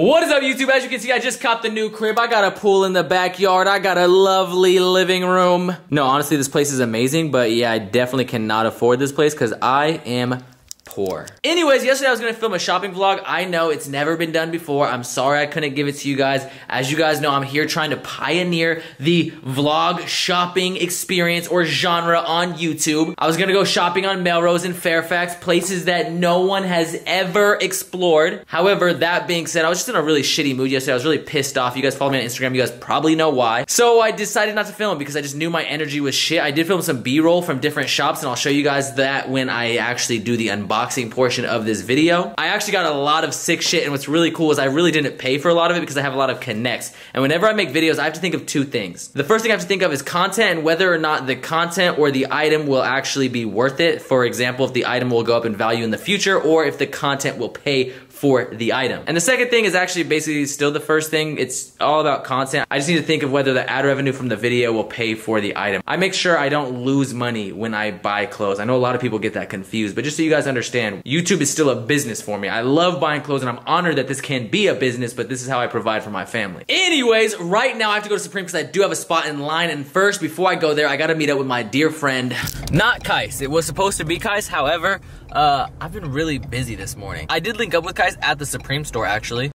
What is up YouTube? As you can see, I just copped the new crib. I got a pool in the backyard. I got a lovely living room. No, honestly, this place is amazing, but yeah, I definitely cannot afford this place because I am poor. Anyways, yesterday I was gonna film a shopping vlog. I know it's never been done before. I'm sorry I couldn't give it to you guys. As you guys know, I'm here trying to pioneer the vlog shopping experience or genre on YouTube. I was gonna go shopping on Melrose and Fairfax, places that no one has ever explored. However, that being said, I was just in a really shitty mood yesterday. I was really pissed off. You guys follow me on Instagram, you guys probably know why. So I decided not to film because I just knew my energy was shit. I did film some B-roll from different shops and I'll show you guys that when I actually do the unboxing unboxing portion of this video. I actually got a lot of sick shit and what's really cool is I really didn't pay for a lot of it because I have a lot of connects. And whenever I make videos, I have to think of two things. The first thing I have to think of is content and whether or not the content or the item will actually be worth it. For example, if the item will go up in value in the future or if the content will pay for the item. And the second thing is actually basically still the first thing. It's all about content. I just need to think of whether the ad revenue from the video will pay for the item. I make sure I don't lose money when I buy clothes. I know a lot of people get that confused, but just so you guys understand, YouTube is still a business for me. I love buying clothes and I'm honored that this can be a business, but this is how I provide for my family. Anyways, right now I have to go to Supreme because I do have a spot in line. And first, before I go there, I gotta meet up with my dear friend, not Kais. It was supposed to be Kais, however, uh, I've been really busy this morning. I did link up with guys at the Supreme store, actually.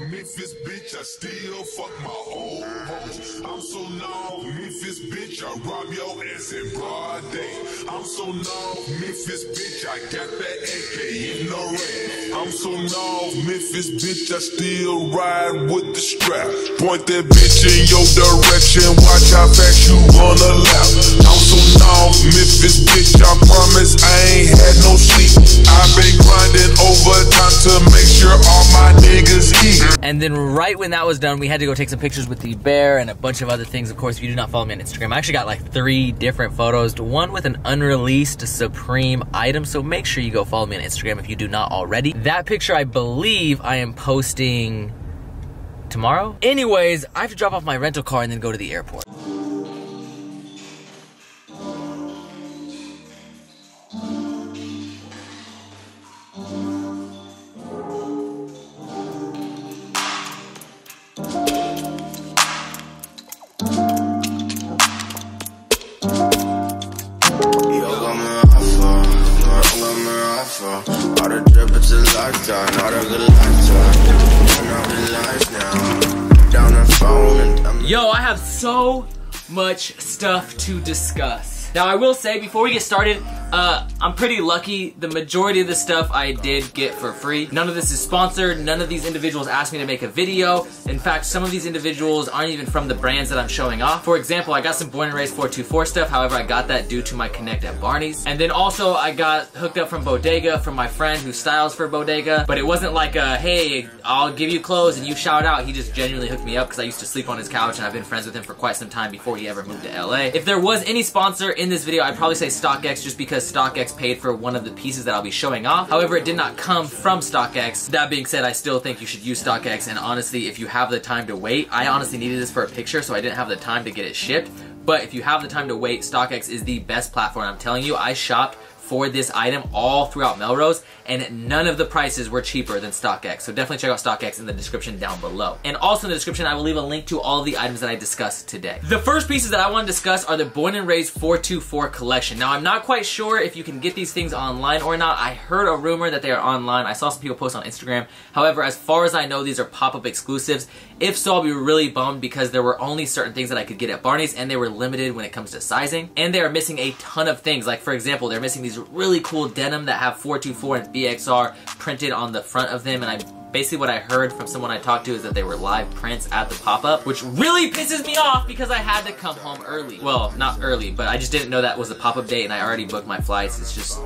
Memphis, bitch, I still fuck my. I'm so Memphis, bitch, I rob your ass in broad day. I'm so Memphis, bitch, I got that AK in the red. I'm so Memphis, bitch, I still ride with the strap. Point that bitch in your direction, watch how fast you gonna lap. I'm Memphis, bitch, I promise I ain't had no I've been grinding overtime to make sure all my niggas eat. And then right when that was done, we had to go take some pictures with the bear and a bunch of other things. Of course, if you do not follow me on Instagram, I actually got like three different photos. One with an unreleased Supreme item, so make sure you go follow me on Instagram if you do not already. That picture, I believe I am posting tomorrow. Anyways, I have to drop off my rental car and then go to the airport. Have so much stuff to discuss. Now, I will say, before we get started, uh, I'm pretty lucky. The majority of the stuff I did get for free. None of this is sponsored. None of these individuals asked me to make a video. In fact, some of these individuals aren't even from the brands that I'm showing off. For example, I got some Born and Raised 424 stuff. However, I got that due to my connect at Barney's. And then also I got hooked up from Bodega from my friend who styles for Bodega. But it wasn't like a, hey, I'll give you clothes and you shout out. He just genuinely hooked me up because I used to sleep on his couch and I've been friends with him for quite some time before he ever moved to LA. If there was any sponsor in this video, I'd probably say StockX just because StockX paid for one of the pieces that I'll be showing off. However, it did not come from StockX. That being said, I still think you should use StockX and honestly, if you have the time to wait, I honestly needed this for a picture so I didn't have the time to get it shipped. But if you have the time to wait, StockX is the best platform. I'm telling you, I shopped for this item all throughout Melrose and none of the prices were cheaper than StockX. So definitely check out StockX in the description down below. And also in the description, I will leave a link to all of the items that I discussed today. The first pieces that I want to discuss are the Born and Raised 424 collection. Now, I'm not quite sure if you can get these things online or not. I heard a rumor that they are online. I saw some people post on Instagram. However, as far as I know, these are pop-up exclusives. If so, I'll be really bummed because there were only certain things that I could get at Barney's and they were limited when it comes to sizing. And they are missing a ton of things. Like, for example, they're missing these really cool denim that have 424 and BXR printed on the front of them and I basically what I heard from someone I talked to is that they were live prints at the pop-up, which really pisses me off because I had to come home early. Well, not early, but I just didn't know that was a pop-up date and I already booked my flights. It's just,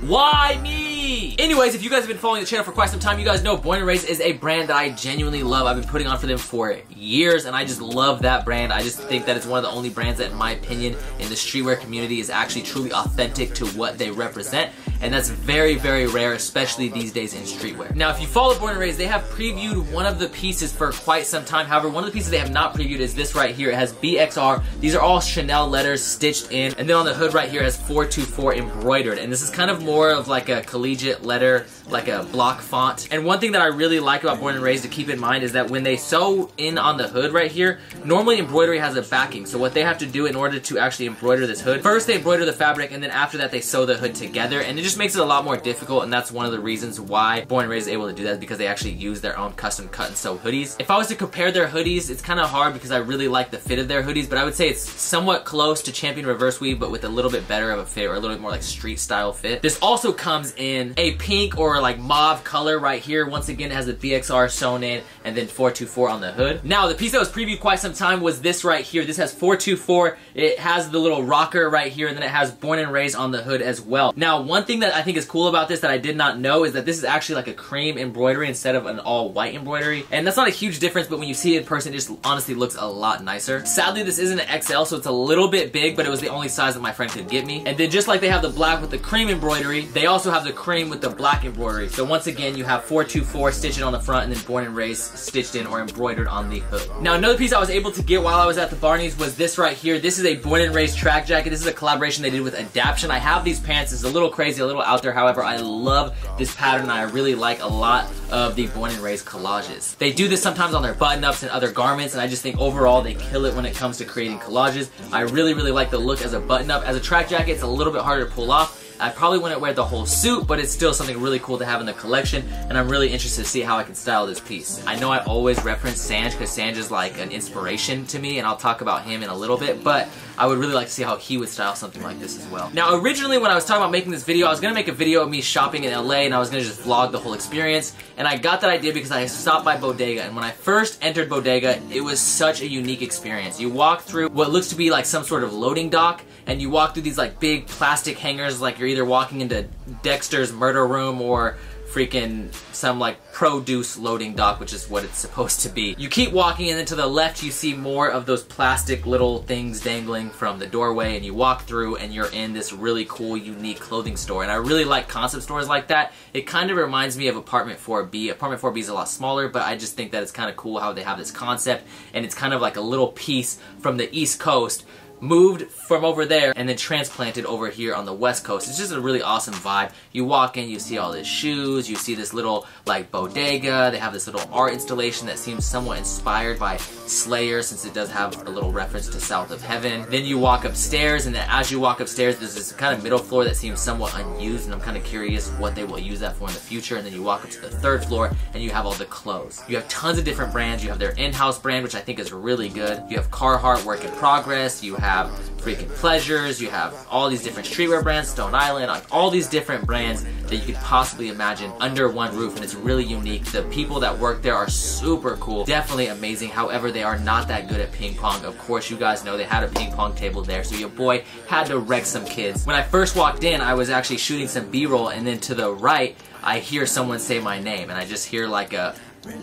why me? Anyways, if you guys have been following the channel for quite some time, you guys know Born and Raised is a brand that I genuinely love. I've been putting on for them for years, and I just love that brand. I just think that it's one of the only brands that, in my opinion, in the streetwear community is actually truly authentic to what they represent and that's very, very rare, especially these days in streetwear. Now, if you follow Born they have previewed one of the pieces for quite some time. However, one of the pieces they have not previewed is this right here. It has BXR. These are all chenille letters stitched in, and then on the hood right here has 424 embroidered, and this is kind of more of like a collegiate letter like a block font. And one thing that I really like about Born and Raised to keep in mind is that when they sew in on the hood right here, normally embroidery has a backing. So what they have to do in order to actually embroider this hood, first they embroider the fabric and then after that they sew the hood together and it just makes it a lot more difficult and that's one of the reasons why Born and Raised is able to do that because they actually use their own custom cut and sew hoodies. If I was to compare their hoodies, it's kind of hard because I really like the fit of their hoodies, but I would say it's somewhat close to Champion Reverse Weave but with a little bit better of a fit or a little bit more like street style fit. This also comes in a pink or like mauve color right here. Once again, it has the BXR sewn in and then 424 on the hood. Now, the piece that was previewed quite some time was this right here. This has 424. It has the little rocker right here and then it has Born and Raised on the hood as well. Now, one thing that I think is cool about this that I did not know is that this is actually like a cream embroidery instead of an all white embroidery. And that's not a huge difference, but when you see it in person, it just honestly looks a lot nicer. Sadly, this isn't an XL, so it's a little bit big, but it was the only size that my friend could get me. And then just like they have the black with the cream embroidery, they also have the cream with the black embroidery. So once again, you have 424 stitching on the front and then Born and Raised stitched in or embroidered on the hood. Now another piece I was able to get while I was at the Barney's was this right here. This is a Born and Raised track jacket. This is a collaboration they did with Adaption. I have these pants. It's a little crazy, a little out there. However, I love this pattern. I really like a lot of the Born and Raised collages. They do this sometimes on their button-ups and other garments, and I just think overall they kill it when it comes to creating collages. I really, really like the look as a button-up. As a track jacket, it's a little bit harder to pull off, I probably wouldn't wear the whole suit, but it's still something really cool to have in the collection, and I'm really interested to see how I can style this piece. I know I always reference Sanj because Sanj is like an inspiration to me, and I'll talk about him in a little bit, but I would really like to see how he would style something like this as well. Now, originally when I was talking about making this video, I was gonna make a video of me shopping in LA, and I was gonna just vlog the whole experience, and I got that idea because I stopped by Bodega, and when I first entered Bodega, it was such a unique experience. You walk through what looks to be like some sort of loading dock, and you walk through these like big plastic hangers like you're either walking into Dexter's murder room or freaking some like produce loading dock, which is what it's supposed to be. You keep walking and then to the left you see more of those plastic little things dangling from the doorway and you walk through and you're in this really cool, unique clothing store. And I really like concept stores like that. It kind of reminds me of Apartment 4B. Apartment 4B is a lot smaller, but I just think that it's kind of cool how they have this concept and it's kind of like a little piece from the East Coast moved from over there and then transplanted over here on the west coast. It's just a really awesome vibe. You walk in, you see all these shoes, you see this little like bodega, they have this little art installation that seems somewhat inspired by Slayer since it does have a little reference to South of Heaven. Then you walk upstairs and then as you walk upstairs there's this kind of middle floor that seems somewhat unused and I'm kind of curious what they will use that for in the future and then you walk up to the third floor and you have all the clothes. You have tons of different brands. You have their in-house brand which I think is really good. You have Carhartt Work in Progress. You have have freaking Pleasures, you have all these different streetwear brands, Stone Island, like all these different brands that you could possibly imagine under one roof and it's really unique. The people that work there are super cool, definitely amazing. However, they are not that good at ping pong. Of course, you guys know they had a ping pong table there, so your boy had to wreck some kids. When I first walked in, I was actually shooting some B-roll and then to the right, I hear someone say my name and I just hear like a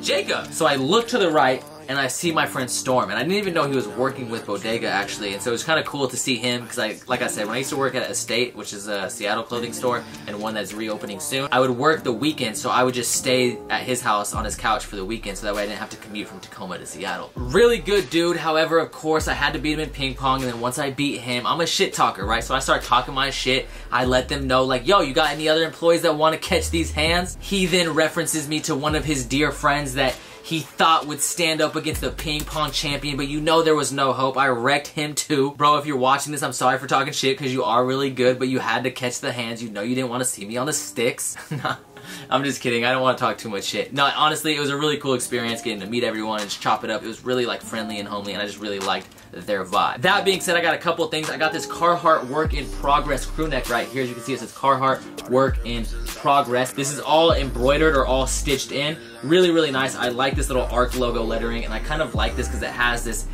Jacob. So I look to the right and I see my friend Storm, and I didn't even know he was working with Bodega actually, and so it was kind of cool to see him because I, like I said, when I used to work at Estate, which is a Seattle clothing store and one that's reopening soon, I would work the weekend, so I would just stay at his house on his couch for the weekend, so that way I didn't have to commute from Tacoma to Seattle. Really good dude. However, of course, I had to beat him in ping pong, and then once I beat him, I'm a shit talker, right? So I start talking my shit. I let them know, like, yo, you got any other employees that want to catch these hands? He then references me to one of his dear friends that he thought would stand up against the ping pong champion, but you know there was no hope. I wrecked him too. Bro, if you're watching this, I'm sorry for talking shit because you are really good, but you had to catch the hands. You know you didn't want to see me on the sticks. I'm just kidding. I don't want to talk too much shit. No, honestly, it was a really cool experience getting to meet everyone and just chop it up. It was really like friendly and homely, and I just really liked their vibe. That being said, I got a couple things. I got this Carhartt Work in Progress crew neck right here. As you can see, it says Carhartt Work in Progress. This is all embroidered or all stitched in. Really, really nice. I like this little ARC logo lettering, and I kind of like this because it has this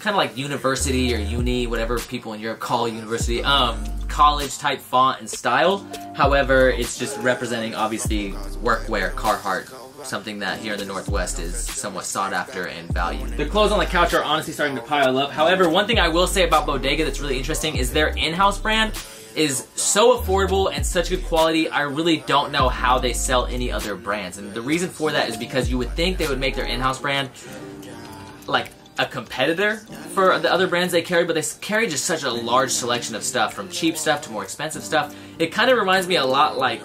kind of like university or uni, whatever people in Europe call university, um, college type font and style. However, it's just representing obviously workwear, Carhartt, something that here in the Northwest is somewhat sought after and valued. The clothes on the couch are honestly starting to pile up. However, one thing I will say about Bodega that's really interesting is their in-house brand is so affordable and such good quality, I really don't know how they sell any other brands. And the reason for that is because you would think they would make their in-house brand like a competitor for the other brands they carry, but they carry just such a large selection of stuff, from cheap stuff to more expensive stuff. It kind of reminds me a lot like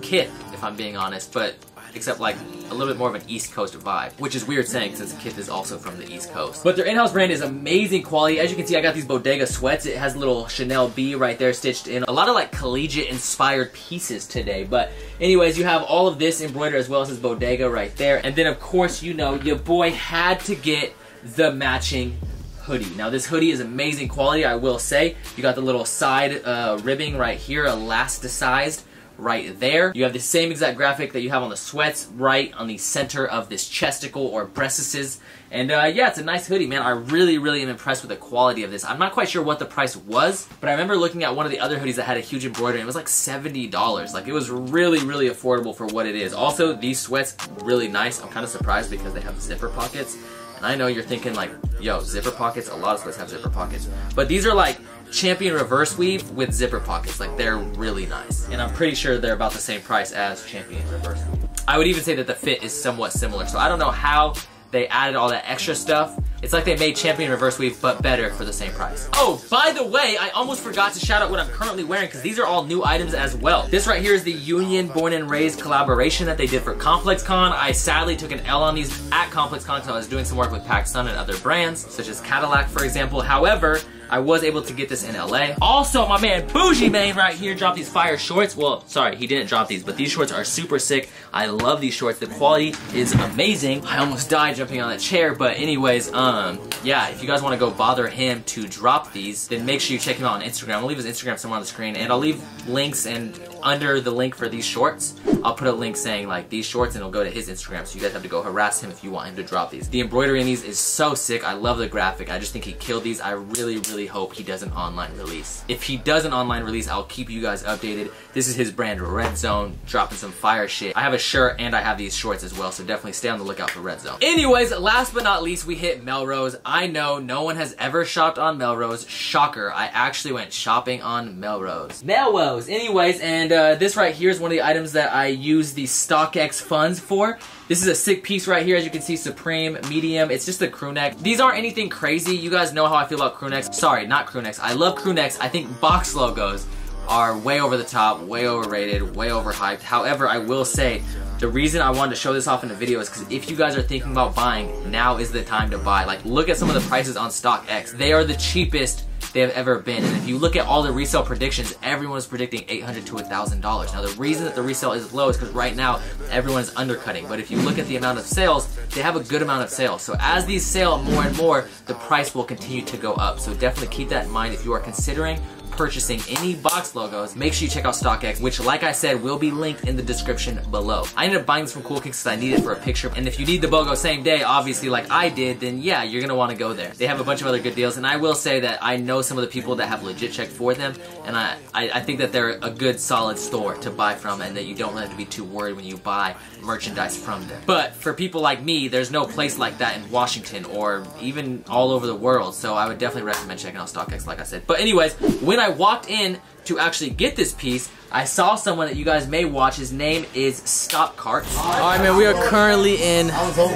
Kith, if I'm being honest, but except like a little bit more of an East Coast vibe, which is weird saying since Kith is also from the East Coast. But their in-house brand is amazing quality. As you can see, I got these Bodega sweats. It has a little chenille B right there stitched in. A lot of like collegiate inspired pieces today. But anyways, you have all of this embroidered as well as this Bodega right there. And then of course, you know, your boy had to get the matching hoodie. Now this hoodie is amazing quality, I will say. You got the little side uh, ribbing right here, elasticized right there. You have the same exact graphic that you have on the sweats right on the center of this chesticle or breastises. And uh, yeah, it's a nice hoodie, man. I really, really am impressed with the quality of this. I'm not quite sure what the price was, but I remember looking at one of the other hoodies that had a huge embroidery. It was like $70. Like it was really, really affordable for what it is. Also, these sweats, really nice. I'm kind of surprised because they have zipper pockets. And I know you're thinking like, yo, zipper pockets, a lot of sweats have zipper pockets. But these are like Champion reverse weave with zipper pockets. Like they're really nice. And I'm pretty sure they're about the same price as Champion reverse weave. I would even say that the fit is somewhat similar. So I don't know how they added all that extra stuff. It's like they made Champion Reverse Weave, but better for the same price. Oh, by the way, I almost forgot to shout out what I'm currently wearing because these are all new items as well. This right here is the Union Born and Raised collaboration that they did for ComplexCon. I sadly took an L on these at ComplexCon because I was doing some work with PacSun and other brands, such as Cadillac, for example. However, I was able to get this in LA. Also, my man BujeMane right here dropped these fire shorts. Well, sorry, he didn't drop these, but these shorts are super sick. I love these shorts. The quality is amazing. I almost died jumping on that chair, but anyways, um, yeah, if you guys want to go bother him to drop these, then make sure you check him out on Instagram. I'll leave his Instagram somewhere on the screen, and I'll leave links and under the link for these shorts, I'll put a link saying like these shorts and it'll go to his Instagram so you guys have to go harass him if you want him to drop these. The embroidery in these is so sick. I love the graphic. I just think he killed these. I really, really hope he does an online release. If he does an online release, I'll keep you guys updated. This is his brand Red Zone, dropping some fire shit. I have a shirt and I have these shorts as well, so definitely stay on the lookout for Red Zone. Anyways, last but not least, we hit Melrose. I know no one has ever shopped on Melrose. Shocker, I actually went shopping on Melrose. Melrose, anyways, and uh, this right here is one of the items that I use the StockX funds for. This is a sick piece right here, as you can see, Supreme, medium. It's just a crew neck. These aren't anything crazy. You guys know how I feel about crew necks. Sorry, not crew necks. I love crew necks. I think box logos are way over the top, way overrated, way overhyped. However, I will say, the reason I wanted to show this off in the video is because if you guys are thinking about buying, now is the time to buy. Like, look at some of the prices on StockX. They are the cheapest they have ever been. And if you look at all the resale predictions, everyone's predicting 800 to $1,000. Now the reason that the resale is low is because right now everyone is undercutting. But if you look at the amount of sales, they have a good amount of sales. So as these sell more and more, the price will continue to go up. So definitely keep that in mind if you are considering purchasing any box logos, make sure you check out StockX, which like I said, will be linked in the description below. I ended up buying this from Cool Kicks because I need it for a picture. And if you need the BOGO same day, obviously like I did, then yeah, you're gonna wanna go there. They have a bunch of other good deals. And I will say that I know some of the people that have legit checked for them. And I, I, I think that they're a good solid store to buy from and that you don't have to be too worried when you buy merchandise from them. But for people like me, there's no place like that in Washington or even all over the world. So I would definitely recommend checking out StockX like I said. But anyways, when I walked in to actually get this piece, I saw someone that you guys may watch. His name is Stop Carts. All right, man. We are currently in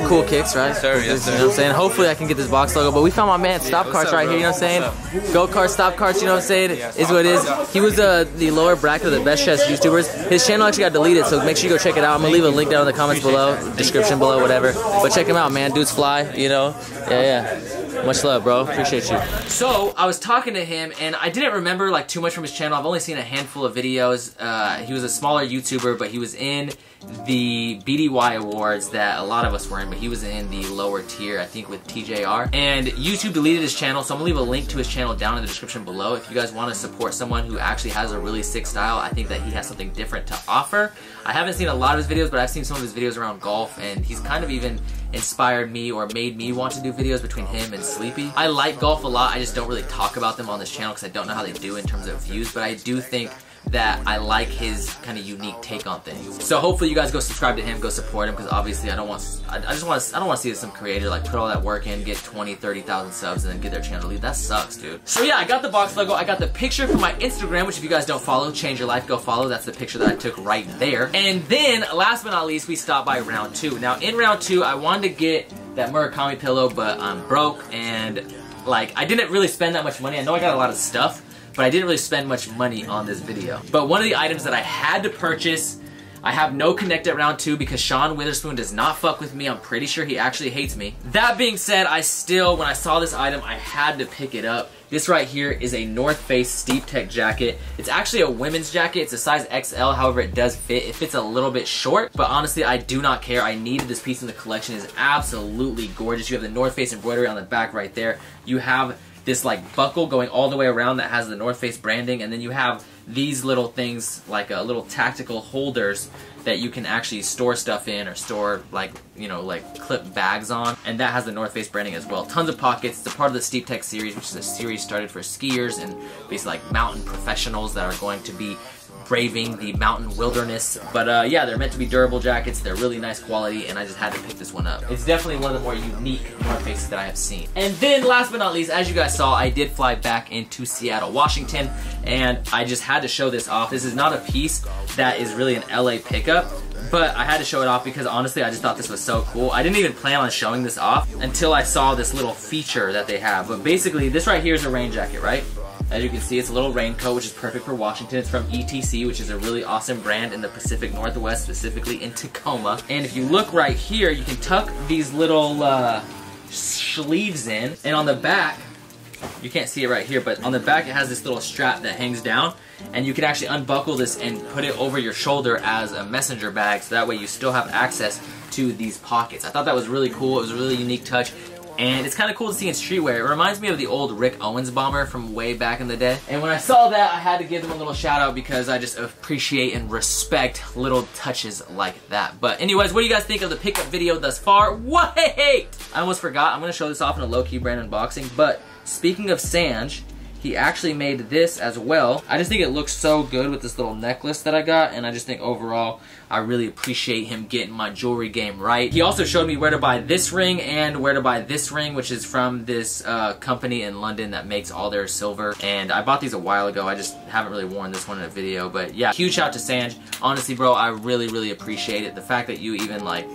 Cool Kicks, right? Yes, sir. Yes, sir. You know what I'm saying? Hopefully, I can get this box logo. But we found my man Stop Carts right here. You know what I'm saying? Go Kart, Stop Carts. You know what I'm saying? Is what it is. He was uh, the lower bracket of the best chess YouTubers. His channel actually got deleted, so make sure you go check it out. I'm gonna leave a link down in the comments below, description below, whatever. But check him out, man. Dude's fly. You know? Yeah, yeah. Much love, bro. Appreciate you. So, I was talking to him, and I didn't remember like too much from his channel. I've only seen a handful of videos. Uh, he was a smaller YouTuber, but he was in the BDY awards that a lot of us were in, but he was in the lower tier, I think with TJR. And YouTube deleted his channel, so I'm gonna leave a link to his channel down in the description below. If you guys wanna support someone who actually has a really sick style, I think that he has something different to offer. I haven't seen a lot of his videos, but I've seen some of his videos around golf, and he's kind of even inspired me or made me want to do videos between him and Sleepy. I like golf a lot, I just don't really talk about them on this channel because I don't know how they do in terms of views, but I do think that I like his kind of unique take on things. So hopefully you guys go subscribe to him, go support him, because obviously I don't want, I, I just want to, I don't want to see some creator like put all that work in, get 20, 30,000 subs, and then get their channel leave. That sucks, dude. So yeah, I got the box logo, I got the picture from my Instagram, which if you guys don't follow, change your life, go follow. That's the picture that I took right there. And then, last but not least, we stopped by round two. Now in round two, I wanted to get that Murakami pillow, but I'm broke and like I didn't really spend that much money. I know I got a lot of stuff, but I didn't really spend much money on this video. But one of the items that I had to purchase I have no connected round two because Sean Wotherspoon does not fuck with me. I'm pretty sure he actually hates me. That being said, I still, when I saw this item, I had to pick it up. This right here is a North Face Steep Tech jacket. It's actually a women's jacket. It's a size XL, however it does fit. It fits a little bit short, but honestly, I do not care. I needed this piece in the collection. It's absolutely gorgeous. You have the North Face embroidery on the back right there. You have this like buckle going all the way around that has the North Face branding, and then you have these little things like a uh, little tactical holders that you can actually store stuff in or store like you know like clip bags on and that has the North Face branding as well. Tons of pockets. It's a part of the Steep Tech series which is a series started for skiers and basically like mountain professionals that are going to be braving the mountain wilderness. But uh, yeah, they're meant to be durable jackets. They're really nice quality, and I just had to pick this one up. It's definitely one of the more unique North Faces that I have seen. And then last but not least, as you guys saw, I did fly back into Seattle, Washington, and I just had to show this off. This is not a piece that is really an LA pickup, but I had to show it off because honestly I just thought this was so cool. I didn't even plan on showing this off until I saw this little feature that they have. But basically this right here is a rain jacket, right? As you can see, it's a little raincoat, which is perfect for Washington. It's from ETC, which is a really awesome brand in the Pacific Northwest, specifically in Tacoma. And if you look right here, you can tuck these little uh, sleeves in. And on the back, you can't see it right here, but on the back it has this little strap that hangs down and you can actually unbuckle this and put it over your shoulder as a messenger bag so that way you still have access to these pockets. I thought that was really cool. It was a really unique touch and it's kind of cool to see in streetwear. It reminds me of the old Rick Owens bomber from way back in the day. And when I saw that, I had to give them a little shout out because I just appreciate and respect little touches like that. But anyways, what do you guys think of the pickup video thus far? Wait! I almost forgot. I'm going to show this off in a low-key brand unboxing. But speaking of Sanj, he actually made this as well. I just think it looks so good with this little necklace that I got, and I just think overall, I really appreciate him getting my jewelry game right. He also showed me where to buy this ring and where to buy this ring, which is from this uh, company in London that makes all their silver. And I bought these a while ago. I just haven't really worn this one in a video. But yeah, huge shout out to Sanj. Honestly, bro, I really, really appreciate it. The fact that you even like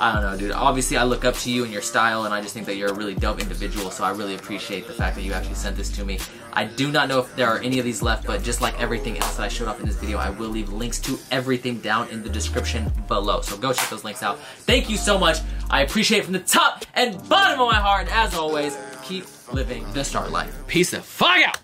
I don't know, dude. Obviously, I look up to you and your style, and I just think that you're a really dope individual, so I really appreciate the fact that you actually sent this to me. I do not know if there are any of these left, but just like everything else that I showed off in this video, I will leave links to everything down in the description below. So go check those links out. Thank you so much. I appreciate from the top and bottom of my heart. As always, keep living the star life. Peace the fuck out.